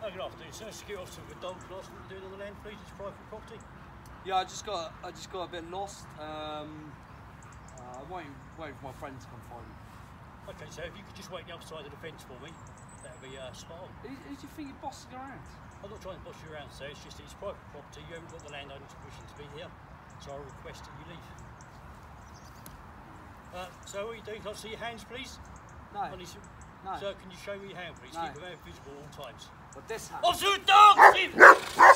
Oh, good afternoon, sir. Security officer with Dom Class. What are you doing on the land, please? It's private property. Yeah, I just got I just got a bit lost. Um, uh, waiting waiting for my friend to come find me. Okay, so if you could just wait the other side of the fence for me, that would be uh, spot on. Who, who do you think you're bossing around? I'm not trying to boss you around, sir. It's just it's private property. You haven't got the landowner's permission to be here, so I request that you leave. Uh, so what are you doing? Can I see your hands, please? No, On his- no. Sir, can you show me your hand, please? No. Keep them visible at all times. But this hand. Officer, dog!